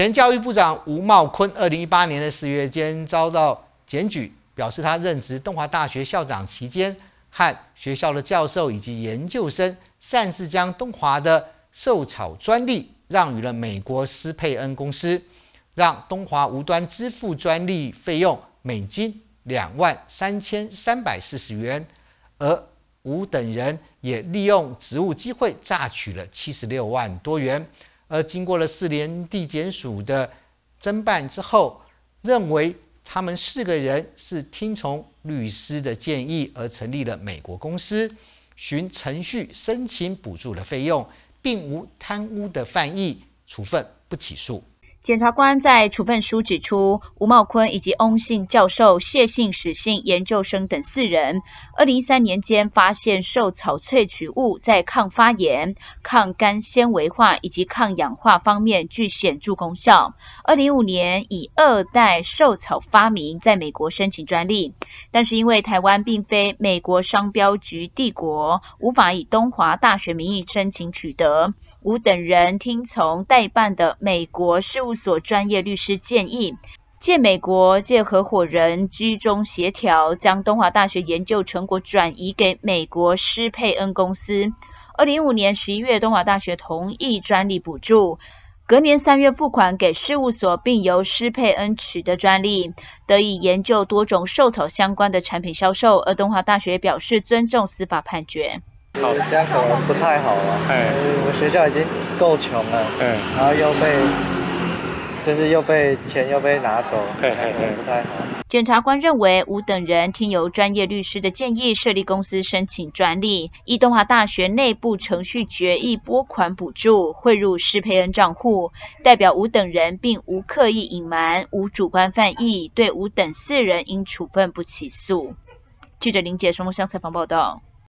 前教育部长吴茂坤，二零一八年的四月间遭到检举，表示他任职东华大学校长期间，和学校的教授以及研究生擅自将东华的受草专利让予了美国施佩恩公司，让东华无端支付专利费用美金两万三千三百四十元，而吴等人也利用职务机会榨取了七十六万多元。而经过了四年地检署的侦办之后，认为他们四个人是听从律师的建议而成立了美国公司，循程序申请补助的费用，并无贪污的犯意，处分不起诉。检察官在处分书指出，吴茂坤以及翁姓教授、谢姓、史姓研究生等四人，二零一三年间发现受草萃取物在抗发炎、抗肝纤维化以及抗氧化方面具显著功效。二零一五年以二代受草发明在美国申请专利，但是因为台湾并非美国商标局帝国，无法以东华大学名义申请取得。吴等人听从代办的美国事务。所专业律师建议，借美国借合伙人居中协调，将东华大学研究成果转移给美国施佩恩公司。二零一五年十一月，东华大学同意专利补助，隔年三月付款给事务所，并由施佩恩取得专利，得以研究多种受草相关的产品销售。而东华大学表示尊重司法判决。好，这样可能不太好了。哎，我学校已经够穷了，嗯，然后又被。就是又被钱又被拿走，嘿嘿嘿，不太好。检察官认为，吴等人听由专业律师的建议，设立公司申请专利，依东华大学内部程序决议拨款补助汇入施佩恩账户，代表吴等人并无刻意隐瞒，无主观犯意，对吴等四人应处分不起诉。记者林杰双木乡采访报道。